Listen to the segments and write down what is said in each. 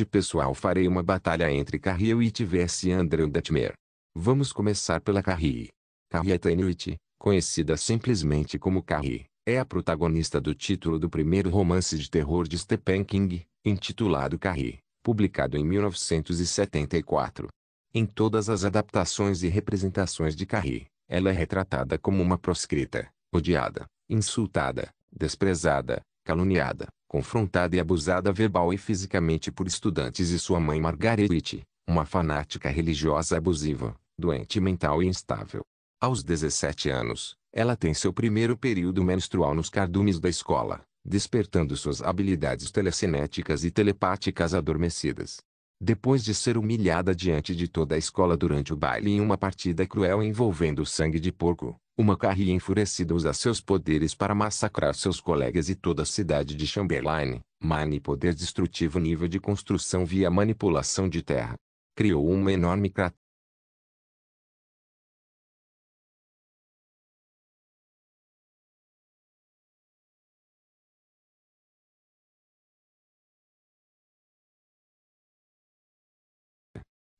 Hoje pessoal farei uma batalha entre Carrie e vs Andrew Detmer. Vamos começar pela Carrie. Carrie Inuit, conhecida simplesmente como Carrie, é a protagonista do título do primeiro romance de terror de Stephen King, intitulado Carrie, publicado em 1974. Em todas as adaptações e representações de Carrie, ela é retratada como uma proscrita, odiada, insultada, desprezada, caluniada, confrontada e abusada verbal e fisicamente por estudantes e sua mãe Margaret uma fanática religiosa abusiva, doente mental e instável. Aos 17 anos, ela tem seu primeiro período menstrual nos cardumes da escola, despertando suas habilidades telecinéticas e telepáticas adormecidas. Depois de ser humilhada diante de toda a escola durante o baile em uma partida cruel envolvendo sangue de porco, uma carrinha enfurecida usa seus poderes para massacrar seus colegas e toda a cidade de Chamberlain. Mani poder destrutivo nível de construção via manipulação de terra. Criou uma enorme cratera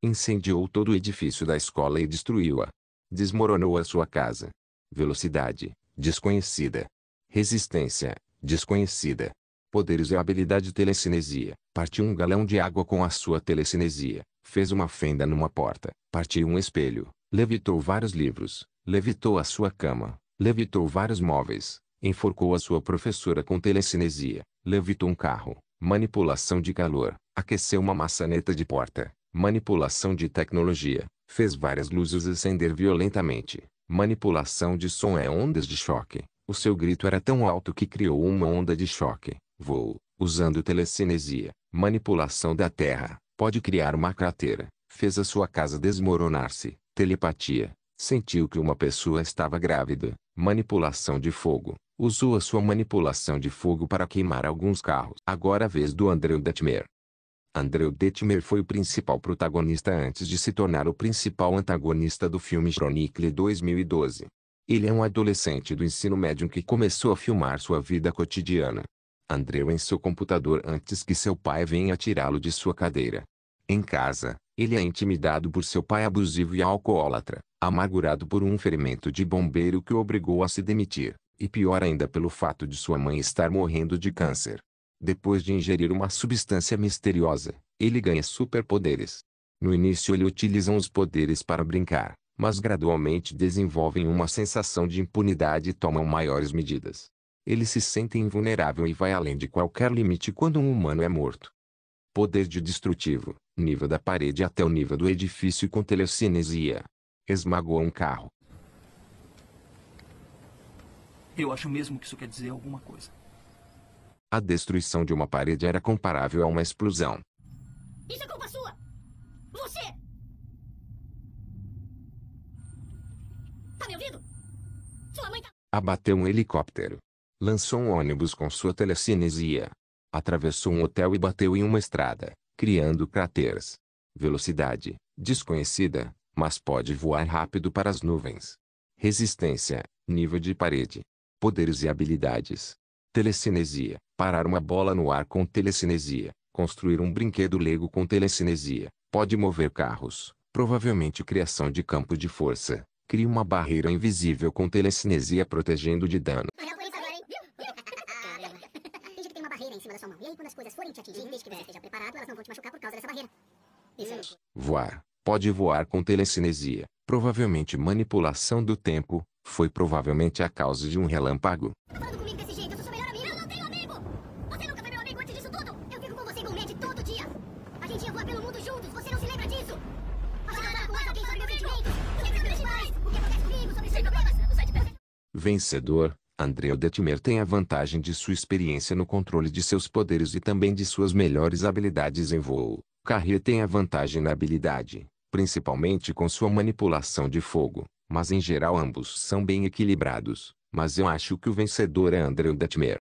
incendiou todo o edifício da escola e destruiu-a. Desmoronou a sua casa. Velocidade, desconhecida. Resistência, desconhecida. Poderes e habilidade telecinesia. Partiu um galão de água com a sua telecinesia. Fez uma fenda numa porta. Partiu um espelho. Levitou vários livros. Levitou a sua cama. Levitou vários móveis. Enforcou a sua professora com telecinesia. Levitou um carro. Manipulação de calor. Aqueceu uma maçaneta de porta. Manipulação de tecnologia. Fez várias luzes acender violentamente. Manipulação de som é ondas de choque. O seu grito era tão alto que criou uma onda de choque. Voo, usando telecinesia. Manipulação da terra. Pode criar uma cratera. Fez a sua casa desmoronar-se. Telepatia. Sentiu que uma pessoa estava grávida. Manipulação de fogo. Usou a sua manipulação de fogo para queimar alguns carros. Agora a vez do Andrew Detmer. Andrew Detmer foi o principal protagonista antes de se tornar o principal antagonista do filme Chronicle 2012. Ele é um adolescente do ensino médio que começou a filmar sua vida cotidiana. Andrew em seu computador antes que seu pai venha tirá-lo de sua cadeira. Em casa, ele é intimidado por seu pai abusivo e alcoólatra, amargurado por um ferimento de bombeiro que o obrigou a se demitir, e pior ainda pelo fato de sua mãe estar morrendo de câncer. Depois de ingerir uma substância misteriosa, ele ganha superpoderes. No início ele utiliza os poderes para brincar, mas gradualmente desenvolvem uma sensação de impunidade e tomam maiores medidas. Ele se sente invulnerável e vai além de qualquer limite quando um humano é morto. Poder de destrutivo, nível da parede até o nível do edifício com telecinesia. Esmagou um carro. Eu acho mesmo que isso quer dizer alguma coisa. A destruição de uma parede era comparável a uma explosão. Isso é culpa sua! Você! Tá me ouvindo? Sua mãe tá... Abateu um helicóptero. Lançou um ônibus com sua telecinesia. Atravessou um hotel e bateu em uma estrada, criando crateras. Velocidade, desconhecida, mas pode voar rápido para as nuvens. Resistência, nível de parede. Poderes e habilidades. Telecinesia, parar uma bola no ar com telecinesia, construir um brinquedo Lego com telecinesia, pode mover carros, provavelmente criação de campo de força, cria uma barreira invisível com telecinesia protegendo de dano. Voar, pode voar com telecinesia, provavelmente manipulação do tempo, foi provavelmente a causa de um relâmpago. Vencedor, André Detmer tem a vantagem de sua experiência no controle de seus poderes e também de suas melhores habilidades em voo. Carrier tem a vantagem na habilidade, principalmente com sua manipulação de fogo, mas em geral ambos são bem equilibrados. Mas eu acho que o vencedor é André Detmer.